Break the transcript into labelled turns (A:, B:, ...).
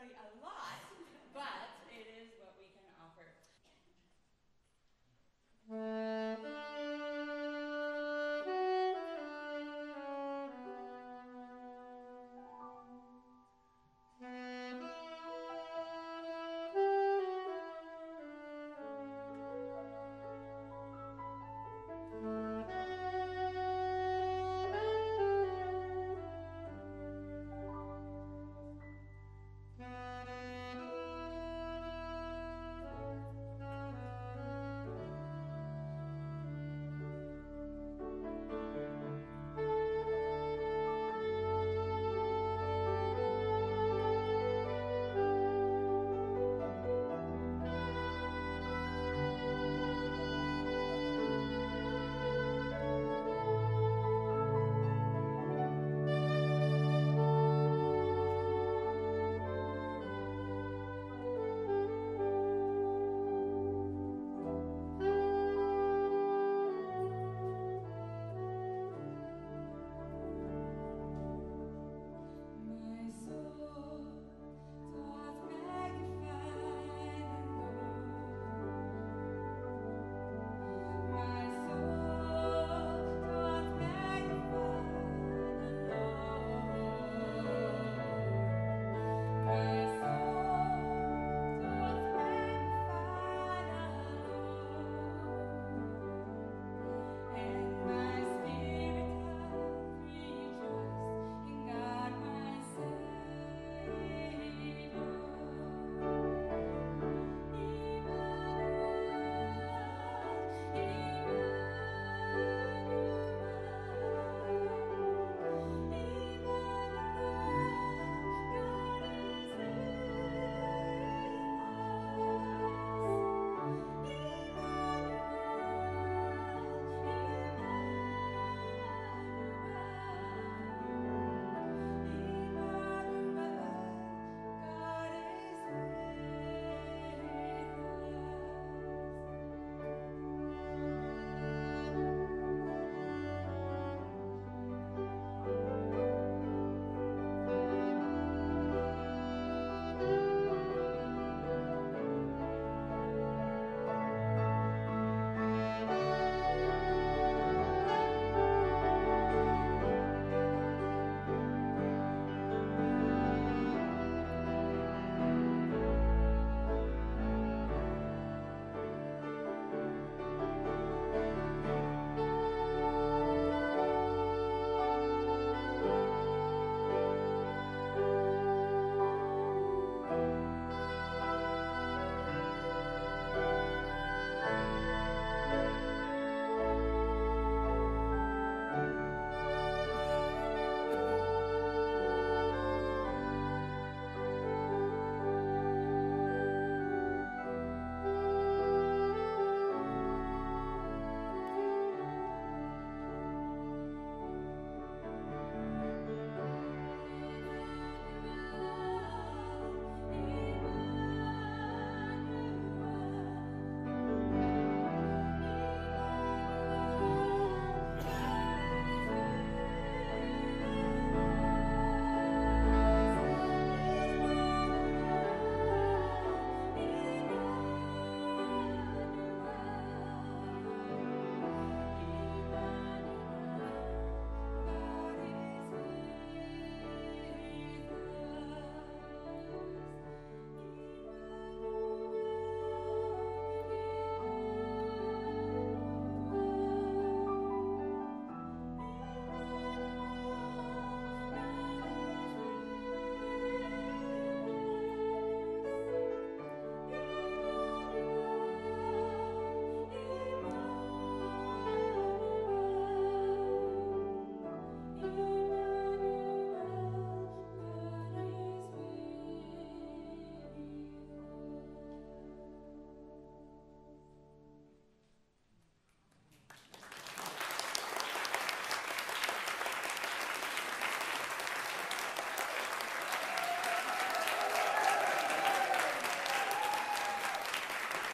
A: sorry, a lot.